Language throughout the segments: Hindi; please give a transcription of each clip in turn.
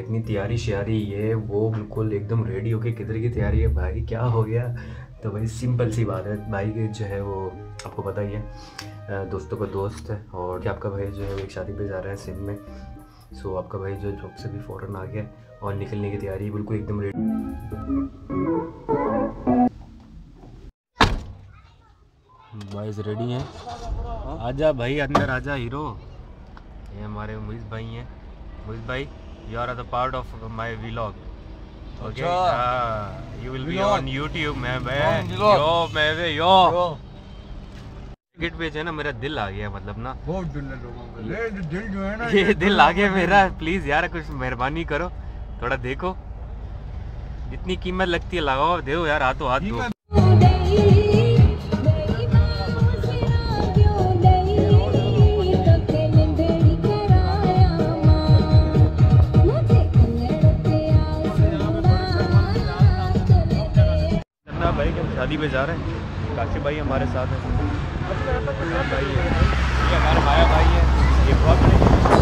इतनी तैयारी श्यारी ये वो बिल्कुल एकदम रेडी होके किधर की तैयारी है भाई? क्या हो गया? तो भाई सिंपल सी बात है भाई के जो है वो आपको पता ही है दोस्तों का दोस्त है और आपका भाई जो है वो एक शादी पे जा रहा है सिम में। सो आपका भाई जो जॉब से भी फ़ौरन आ गया और निकलने की तैयारी बिल्कुल एकदम रेडी भाई रेडी हैं? आजा भाई अंदर आजा हीरो ये हमारे मुइज भाई हैं। मुइज भाई part of my vlog okay? अच्छा। uh, you will be Vlog? on youtube मैं vlog? यो मैं वे यो टिकट पे जो है ना मेरा दिल आ गया मतलब ना। बहुत दिल लोगों का। ये दिल जो है ना ये दिल आ गया मेरा प्लीज़ यार कुछ मेहरबानी करो। थोड़ा देखो। जितनी कीमत लगती है लगाओ दो यार हाथों हाथ दो भाई के हम शादी पे जा रहे हैं? काशिफ भाई हमारे साथ है। ये हमारे माया भाई है। ये बहुत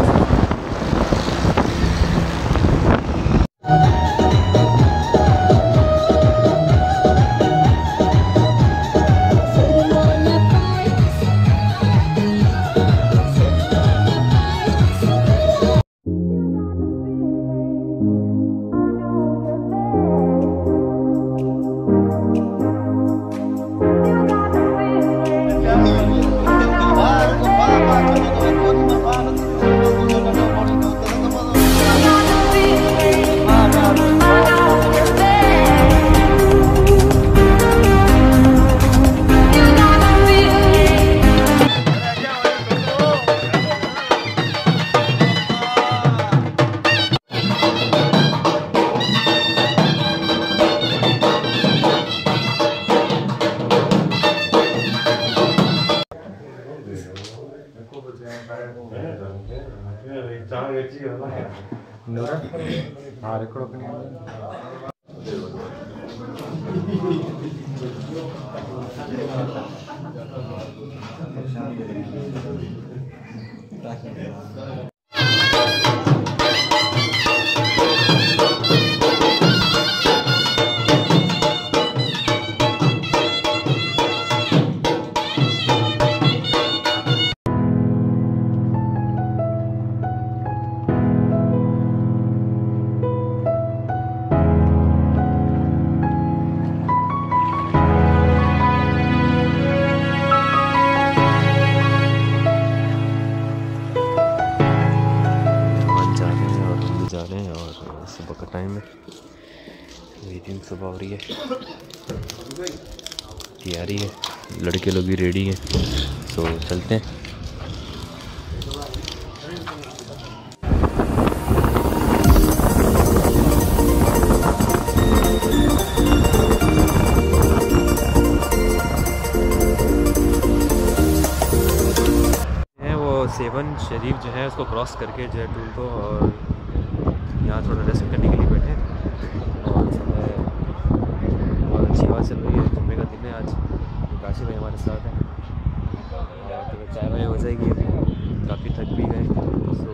हाँ। रिकॉर्ड भगवान सुबह का टाइम है। मीटिंग सुबह हो रही है। तैयारी है। लड़के लोग भी रेडी हैं। सो चलते हैं। सेवन शरीफ जो है, उसको क्रॉस करके जो है टूल को और यहाँ थोड़ा रेस्ट करने के लिए बैठे और बहुत अच्छी हवा चल रही है। जुम्मे का दिन है आज। काशी भाई हमारे साथ हैं। और तो चाय वाय हो जाएगी अभी। काफ़ी थक भी गए। सो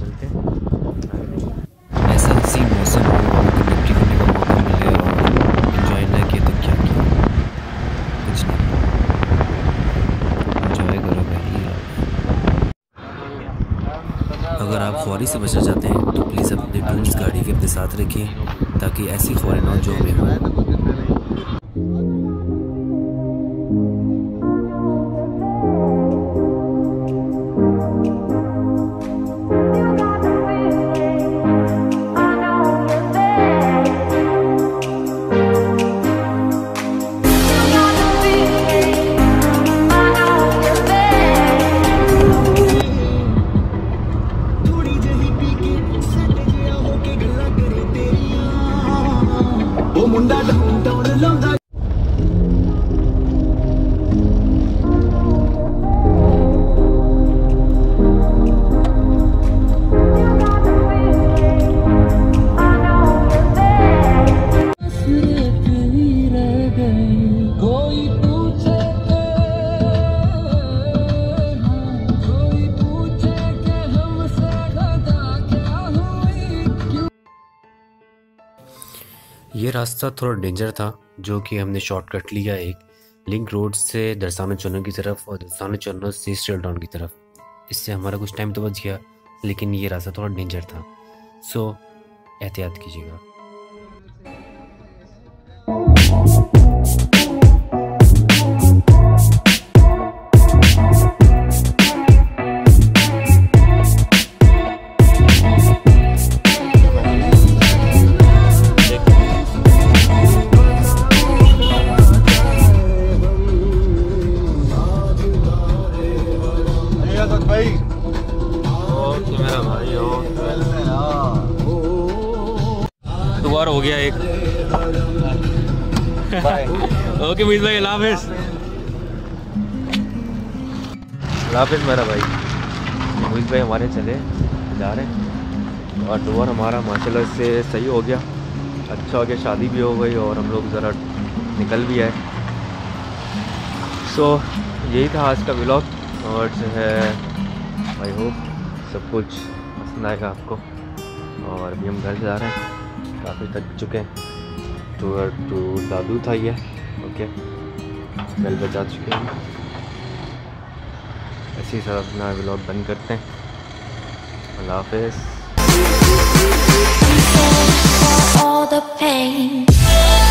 मिलते हैं। ऐसा हसीन मौसम तो अगर आप फौरी से बचना चाहते हैं तो प्लीज़ अपने टूल्स गाड़ी के अपने साथ रखें ताकि ऐसी खबरें ना जो हमें रास्ता थोड़ा डेंजर था, जो कि हमने शॉर्टकट लिया एक लिंक रोड से दरसाना चन्नों की तरफ़ और दरसाना चन्नों से स्टेल टाउन की तरफ़। इससे हमारा कुछ टाइम तो बच गया, लेकिन ये रास्ता थोड़ा डेंजर था। सो एहतियात कीजिएगा। हो गया एक। ओके मीत भाई हाफिज अल्लाह मेरा भाई। मोहित भाई हमारे चले जा रहे और टूर हमारा माशाल्लाह से सही हो गया। अच्छा हो गया शादी भी हो गई और हम लोग ज़रा निकल भी आए। सो so, यही था आज का ब्लॉग और जो है आई होप सब कुछ पसंद आएगा आपको। और अभी हम घर जा रहे हैं। काफ़ी थक चुके हैं। टूर टू दादू था ये ओके। बेल बजा चुके हैं। इसी सब अपना ब्लॉग बंद करते हैं। अल्लाह हाफिज़। All the pain.